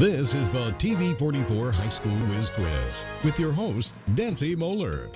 This is the TV 44 High School Whiz Quiz with your host, Dancy Moeller.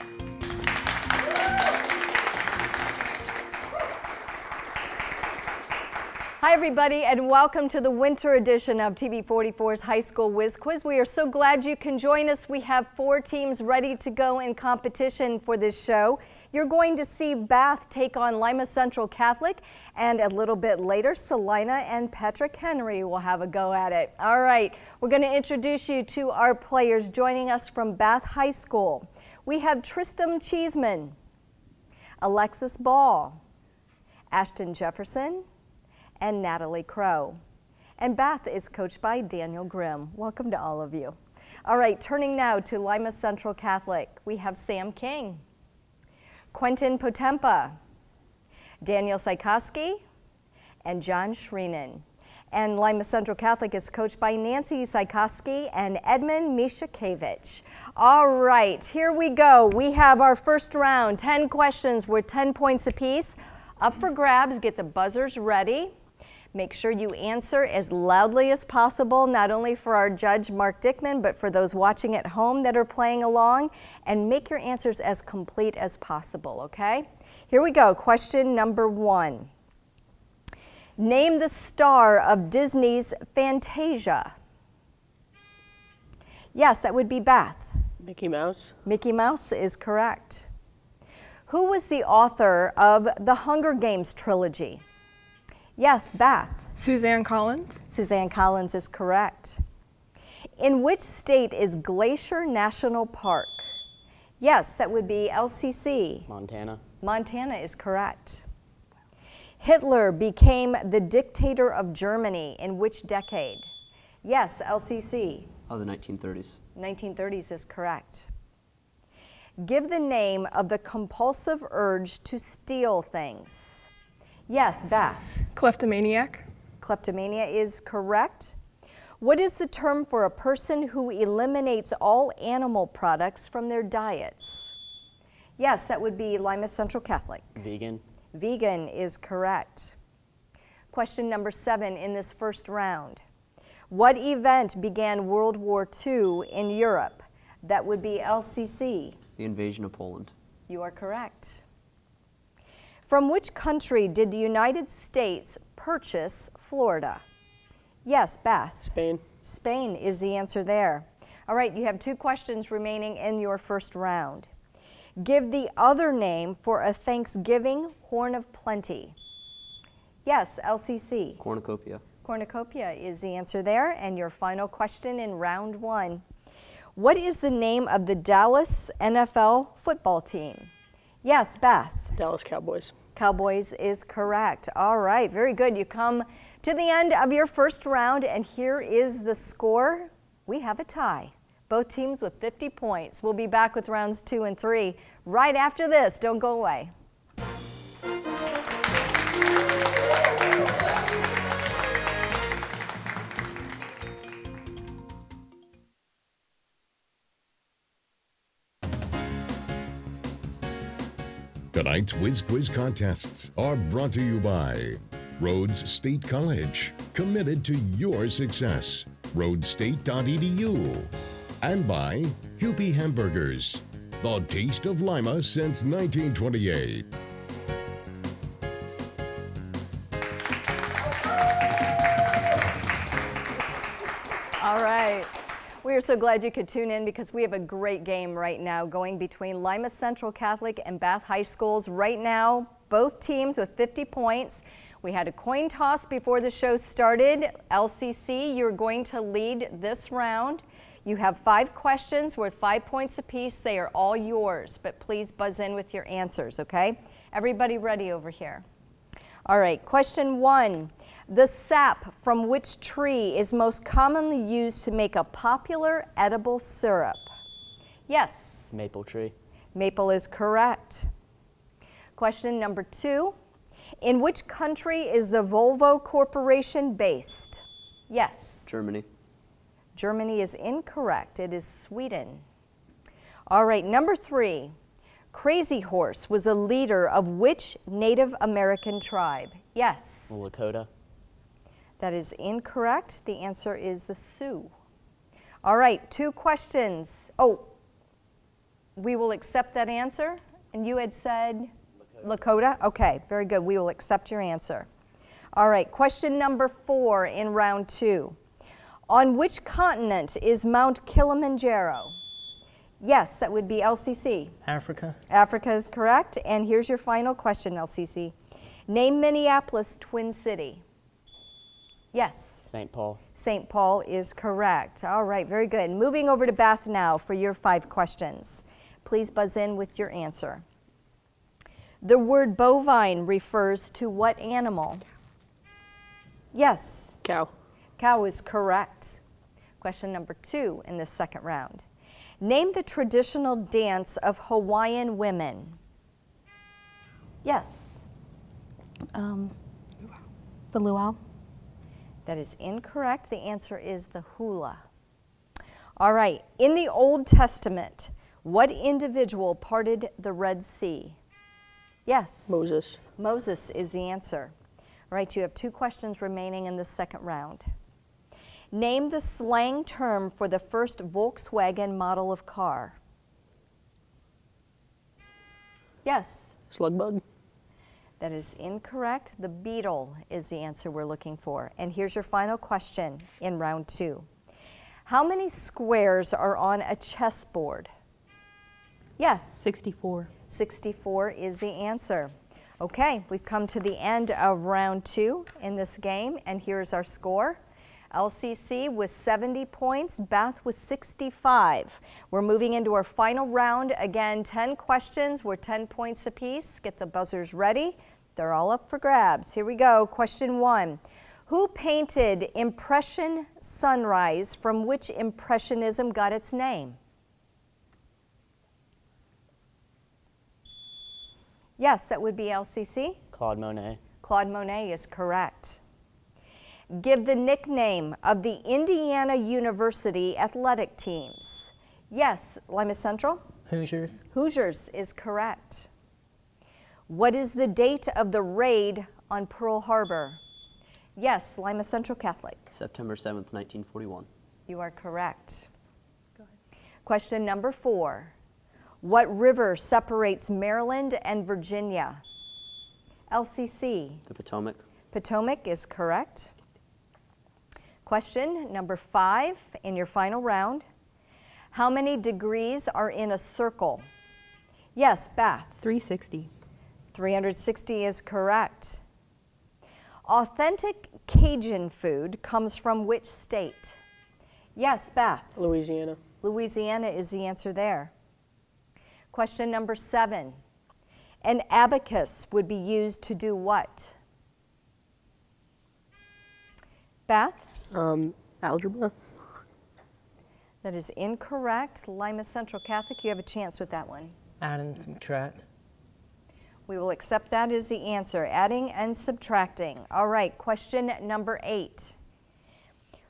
Everybody, and welcome to the winter edition of TV44's High School Whiz Quiz. We are so glad you can join us. We have four teams ready to go in competition for this show. You're going to see Bath take on Lima Central Catholic, and a little bit later, Celina and Patrick Henry will have a go at it. All right, we're going to introduce you to our players joining us from Bath High School. We have Tristam Cheeseman, Alexis Ball, Ashton Jefferson, and Natalie Crow. And Bath is coached by Daniel Grimm. Welcome to all of you. All right, turning now to Lima Central Catholic, we have Sam King, Quentin Potempa, Daniel Sykoski, and John Shreenan. And Lima Central Catholic is coached by Nancy Sykoski and Edmund Mishakevich. All right, here we go. We have our first round, 10 questions worth 10 points apiece. Up for grabs, get the buzzers ready. Make sure you answer as loudly as possible, not only for our judge, Mark Dickman, but for those watching at home that are playing along, and make your answers as complete as possible, okay? Here we go, question number one. Name the star of Disney's Fantasia. Yes, that would be Bath. Mickey Mouse. Mickey Mouse is correct. Who was the author of the Hunger Games trilogy? Yes, Bath. Suzanne Collins. Suzanne Collins is correct. In which state is Glacier National Park? Yes, that would be LCC. Montana. Montana is correct. Hitler became the dictator of Germany in which decade? Yes, LCC. Oh, the 1930s. 1930s is correct. Give the name of the compulsive urge to steal things. Yes, Bath. Kleptomaniac. Kleptomania is correct. What is the term for a person who eliminates all animal products from their diets? Yes, that would be Lima Central Catholic. Vegan. Vegan is correct. Question number seven in this first round. What event began World War II in Europe? That would be LCC. The invasion of Poland. You are correct. From which country did the United States purchase Florida? Yes, Bath. Spain. Spain is the answer there. All right, you have two questions remaining in your first round. Give the other name for a Thanksgiving horn of plenty. Yes, LCC. Cornucopia. Cornucopia is the answer there. And your final question in round one. What is the name of the Dallas NFL football team? Yes, Bath. Dallas Cowboys. Cowboys is correct. All right, very good. You come to the end of your first round, and here is the score. We have a tie. Both teams with 50 points. We'll be back with rounds two and three right after this. Don't go away. Tonight's Whiz Quiz contests are brought to you by Rhodes State College, committed to your success. RhodesState.edu. And by Kewpee Hamburgers, the taste of Lima since 1928. We are so glad you could tune in because we have a great game right now going between Lima Central Catholic and Bath High Schools. Right now, both teams with 50 points. We had a coin toss before the show started. LCC, you're going to lead this round. You have five questions worth five points apiece. They are all yours, but please buzz in with your answers, okay? Everybody ready over here? All right, question one. The sap from which tree is most commonly used to make a popular edible syrup? Yes. Maple tree. Maple is correct. Question number two. In which country is the Volvo Corporation based? Yes. Germany. Germany is incorrect. It is Sweden. All right, number three. Crazy Horse was a leader of which Native American tribe? Yes. Lakota. That is incorrect. The answer is the Sioux. All right, two questions. Oh, we will accept that answer. And you had said Lakota? Okay, very good. We will accept your answer. All right, question number four in round two. On which continent is Mount Kilimanjaro? Yes, that would be LCC. Africa. Africa is correct. And here's your final question, LCC. Name Minneapolis Twin City. Yes. St. Paul. St. Paul is correct. All right, very good. Moving over to Bath now for your five questions. Please buzz in with your answer. The word bovine refers to what animal? Yes. Cow. Cow is correct. Question number two in this second round. Name the traditional dance of Hawaiian women. Yes. Um, the luau. That is incorrect. The answer is the hula. All right. In the Old Testament, what individual parted the Red Sea? Yes. Moses. Moses is the answer. All right, you have two questions remaining in the second round. Name the slang term for the first Volkswagen model of car. Yes. Slug bug. That is incorrect. The beetle is the answer we're looking for. And here's your final question in round two. How many squares are on a chessboard? Yes. 64. 64 is the answer. Okay, we've come to the end of round two in this game, and here's our score. LCC with 70 points, Bath with 65. We're moving into our final round. Again, 10 questions. We're 10 points apiece. Get the buzzers ready. They're all up for grabs. Here we go. Question one. Who painted Impression Sunrise, from which Impressionism got its name? Yes, that would be LCC. Claude Monet. Claude Monet is correct. Give the nickname of the Indiana University athletic teams. Yes, Lima Central. Hoosiers. Hoosiers is correct. What is the date of the raid on Pearl Harbor? Yes, Lima Central Catholic. September 7th, 1941. You are correct. Question number four. What river separates Maryland and Virginia? LCC. The Potomac. Potomac is correct. Question number five in your final round. How many degrees are in a circle? Yes, Bath. 360. 360 is correct. Authentic Cajun food comes from which state? Yes, Bath. Louisiana. Louisiana is the answer there. Question number seven. An abacus would be used to do what? Bath? Um, algebra. That is incorrect. Lima Central Catholic, you have a chance with that one. Add and subtract. We will accept that as the answer, adding and subtracting. All right, question number eight.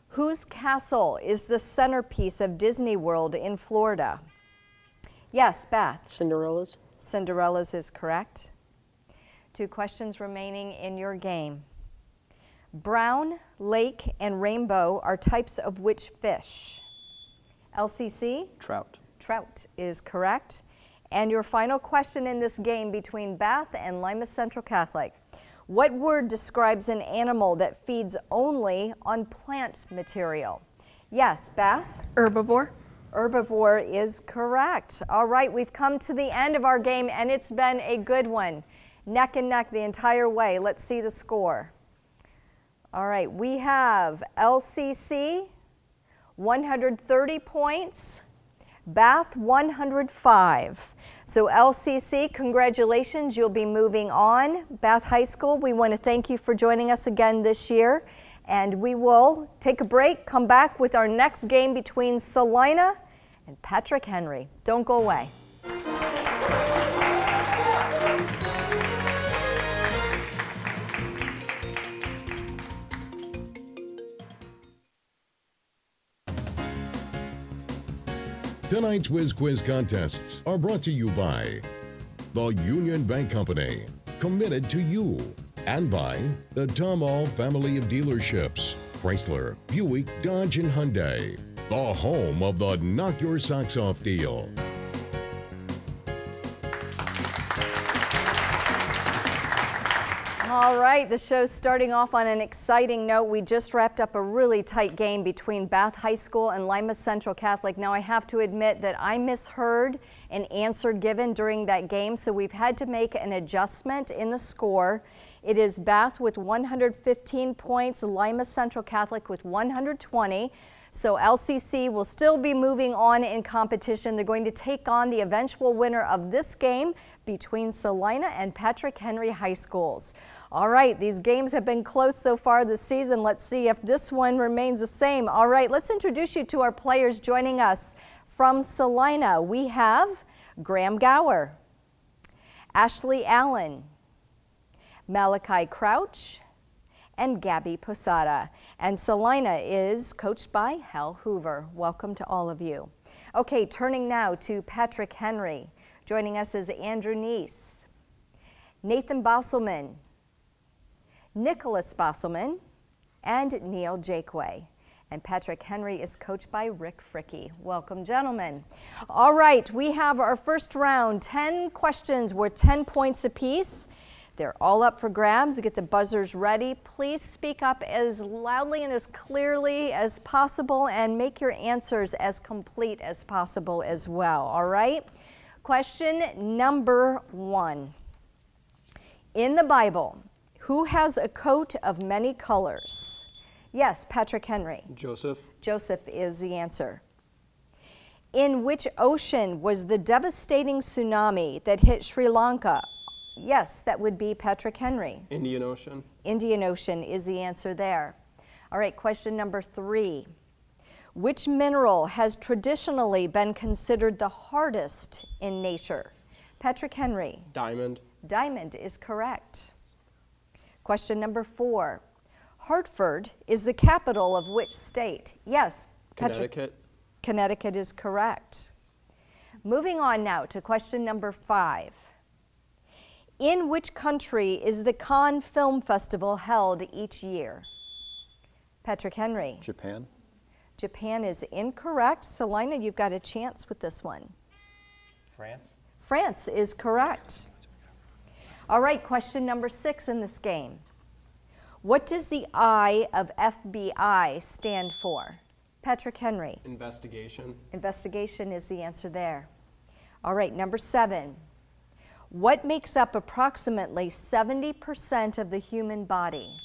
Whose castle is the centerpiece of Disney World in Florida? Yes, Bath. Cinderella's. Cinderella's is correct. Two questions remaining in your game. Brown, lake, and rainbow are types of which fish? LCC? Trout. Trout is correct. And your final question in this game between Bath and Lima Central Catholic. What word describes an animal that feeds only on plant material? Yes, Bath? Herbivore. Herbivore is correct. All right, we've come to the end of our game and it's been a good one. Neck and neck the entire way. Let's see the score. All right, we have LCC 130 points, Bath 105. So LCC, congratulations, you'll be moving on. Bath High School, we want to thank you for joining us again this year. And we will take a break, come back with our next game between Celina and Patrick Henry. Don't go away. Tonight's Whiz Quiz contests are brought to you by the Union Bank Company, committed to you, And by the Tom Ahl family of dealerships Chrysler, Buick, Dodge, and Hyundai. The home of the Knock Your Socks Off deal. All right, the show's starting off on an exciting note. We just wrapped up a really tight game between Bath High School and Lima Central Catholic. Now, I have to admit that I misheard an answer given during that game, so we've had to make an adjustment in the score. It is Bath with 115 points, Lima Central Catholic with 120. So LCC will still be moving on in competition. They're going to take on the eventual winner of this game between Celina and Patrick Henry High Schools. All right, these games have been close so far this season. Let's see if this one remains the same. All right, let's introduce you to our players joining us from Celina. We have Graham Gower, Ashley Allen, Malachi Crouch, and Gabby Posada. And Celina is coached by Hal Hoover. Welcome to all of you. Okay, turning now to Patrick Henry. Joining us is Andrew Neese, Nathan Bosselman, Nicholas Bosselman, and Neil Jakeway. And Patrick Henry is coached by Rick Fricky. Welcome, gentlemen. All right, we have our first round 10 questions worth 10 points apiece. They're all up for grabs. Get the buzzers ready. Please speak up as loudly and as clearly as possible and make your answers as complete as possible as well. All right? Question number one. In the Bible, who has a coat of many colors? Yes, Patrick Henry. Joseph. Joseph is the answer. In which ocean was the devastating tsunami that hit Sri Lanka Yes, that would be Patrick Henry. Indian Ocean. Indian Ocean is the answer there. All right, question number three. Which mineral has traditionally been considered the hardest in nature? Patrick Henry. Diamond. Diamond is correct. Question number four. Hartford is the capital of which state? Yes, Connecticut. Patrick. Connecticut is correct. Moving on now to question number five. In which country is the Cannes Film Festival held each year? Patrick Henry. Japan. Japan is incorrect. Celina, you've got a chance with this one. France. France is correct. All right, question number six in this game. What does the I of FBI stand for? Patrick Henry. Investigation. Investigation is the answer there. All right, number seven. What makes up approximately 70% of the human body?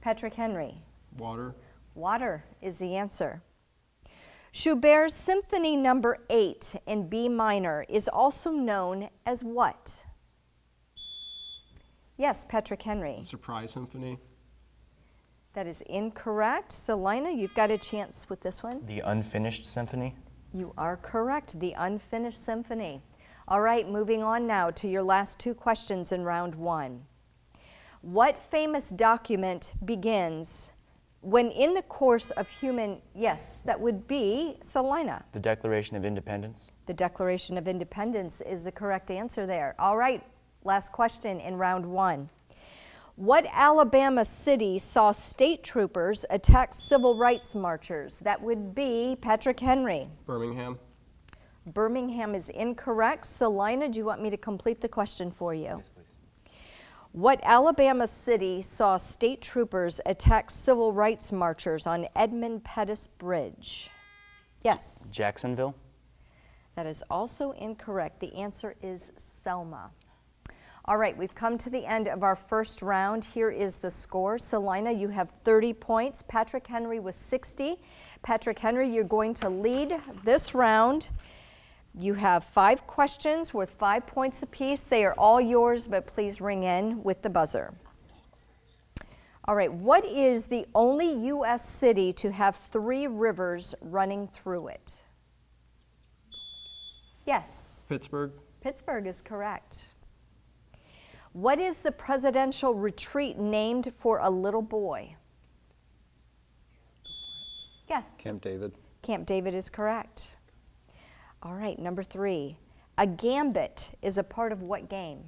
Patrick Henry. Water. Water is the answer. Schubert's Symphony Number no. 8 in B minor is also known as what? Yes, Patrick Henry. Surprise Symphony. That is incorrect. Celina, you've got a chance with this one. The Unfinished Symphony. You are correct. The Unfinished Symphony. All right, moving on now to your last two questions in round one. What famous document begins when in the course of human, yes, that would be Celina. The Declaration of Independence. The Declaration of Independence is the correct answer there. All right, last question in round one. What Alabama city saw state troopers attack civil rights marchers? That would be Patrick Henry. Birmingham. Birmingham is incorrect. Celina, do you want me to complete the question for you? Yes, please. What Alabama city saw state troopers attack civil rights marchers on Edmund Pettus Bridge? Yes. Jacksonville. That is also incorrect. The answer is Selma. All right, we've come to the end of our first round. Here is the score. Celina, you have 30 points. Patrick Henry was 60. Patrick Henry, you're going to lead this round. You have five questions worth five points apiece. They are all yours, but please ring in with the buzzer. All right, what is the only U.S. city to have three rivers running through it? Yes. Pittsburgh. Pittsburgh is correct. What is the presidential retreat named for a little boy? Yeah. Camp David. Camp David is correct. All right, number three. A gambit is a part of what game?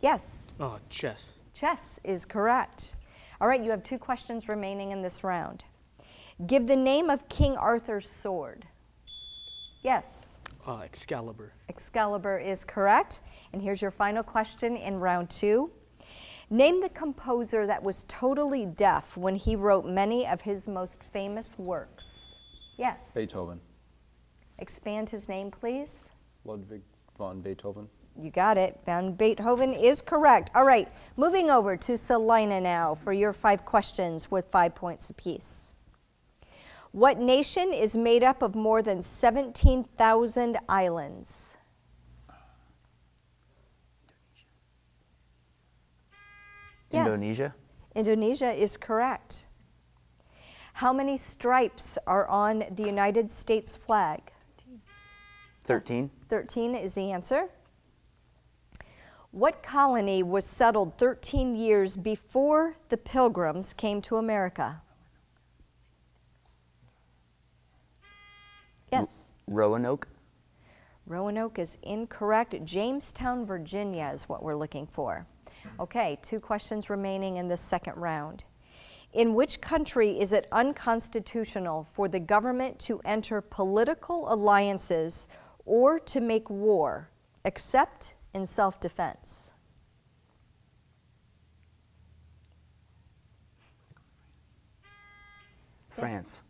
Yes. Oh, chess. Chess is correct. All right, you have two questions remaining in this round. Give the name of King Arthur's sword. Yes, Uh, Excalibur. Excalibur is correct. And here's your final question in round two. Name the composer that was totally deaf when he wrote many of his most famous works. Yes. Beethoven. Expand his name, please. Ludwig von Beethoven. You got it. Van Beethoven is correct. All right, moving over to Celina now for your five questions with five points apiece. What nation is made up of more than 17,000 islands? Yes. Indonesia. Indonesia is correct. How many stripes are on the United States flag? 13. 13 is the answer. What colony was settled 13 years before the Pilgrims came to America? Yes, Roanoke. Roanoke is incorrect. Jamestown, Virginia is what we're looking for. Okay, two questions remaining in the second round. In which country is it unconstitutional for the government to enter political alliances or to make war, except in self defense? France.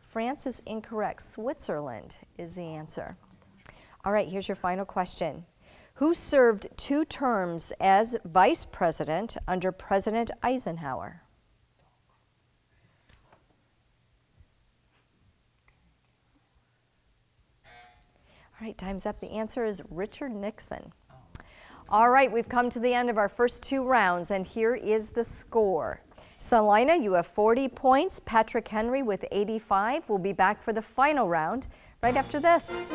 France is incorrect. Switzerland is the answer. All right, here's your final question. Who served two terms as vice president under President Eisenhower? All right, time's up. The answer is Richard Nixon. All right, we've come to the end of our first two rounds, and here is the score. Celina, you have 40 points. Patrick Henry with 85. We'll be back for the final round right after this.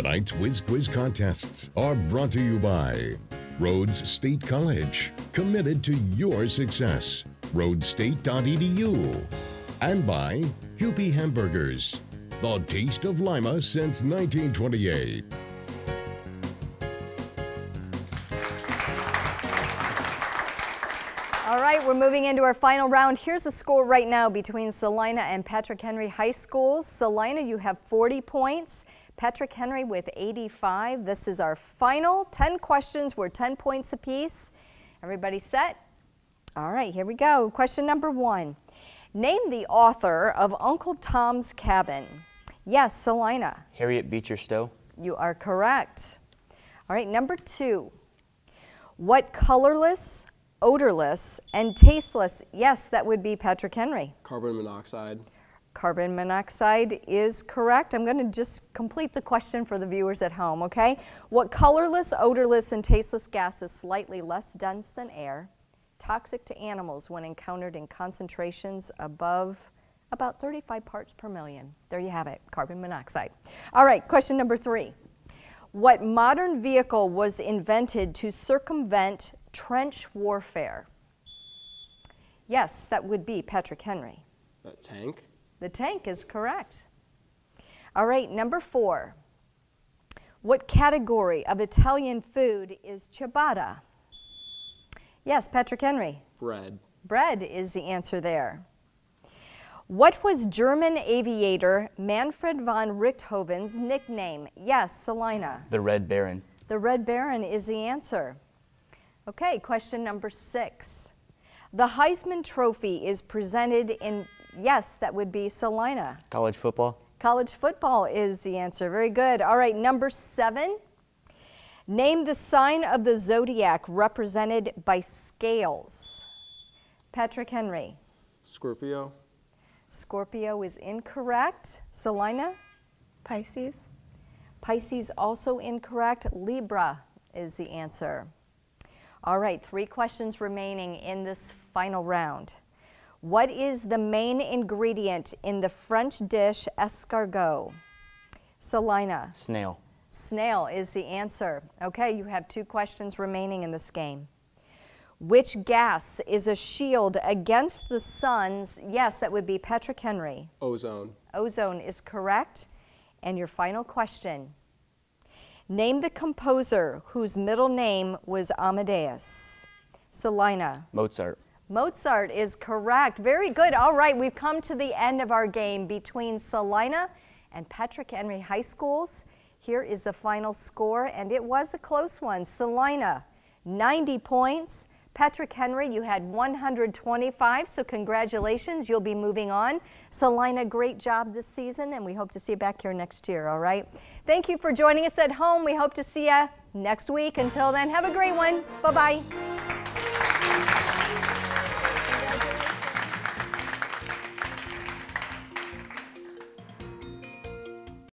Tonight's Whiz Quiz contests are brought to you by Rhodes State College, committed to your success. RhodesState.edu. And by Kewpee Hamburgers, the taste of Lima since 1928. All right, we're moving into our final round. Here's the score right now between Celina and Patrick Henry High Schools. Celina, you have 40 points. Patrick Henry with 85. This is our final 10 questions. We're 10 points apiece. Everybody set? All right, here we go. Question number one. Name the author of Uncle Tom's Cabin. Yes, Celina, Harriet Beecher Stowe. you are correct. All right, number two. What colorless, odorless, and tasteless? Yes, that would be Patrick Henry. Carbon monoxide. Carbon monoxide is correct. I'm going to just complete the question for the viewers at home, okay? What colorless, odorless, and tasteless gas is slightly less dense than air, toxic to animals when encountered in concentrations above about 35 parts per million? There you have it, carbon monoxide. All right, question number three. What modern vehicle was invented to circumvent trench warfare? Yes, that would be Patrick Henry. A tank. The tank is correct. All right, number four. What category of Italian food is ciabatta? Yes, Patrick Henry. Bread. Bread is the answer there. What was German aviator Manfred von Richthofen's nickname? Yes, Celina. The Red Baron. The Red Baron is the answer. Okay, question number six. The Heisman Trophy is presented in, yes, that would be Celina. College football. College football is the answer. Very good. All right, number seven. Name the sign of the zodiac represented by scales. Patrick Henry. Scorpio. Scorpio is incorrect. Celina. Pisces. Pisces also incorrect. Libra is the answer. All right, three questions remaining in this final round. What is the main ingredient in the French dish escargot? Celina. Snail. Snail is the answer. Okay, you have two questions remaining in this game. Which gas is a shield against the sun's? Yes, that would be Patrick Henry. Ozone. Ozone is correct. And your final question. Name the composer whose middle name was Amadeus. Celina. Mozart. Mozart is correct. Very good. All right, we've come to the end of our game between Celina and Patrick Henry High Schools. Here is the final score, and it was a close one. Celina, 90 points. Patrick Henry, you had 125, so congratulations. You'll be moving on. Celina, great job this season, and we hope to see you back here next year, all right? Thank you for joining us at home. We hope to see you next week. Until then, have a great one. Bye bye.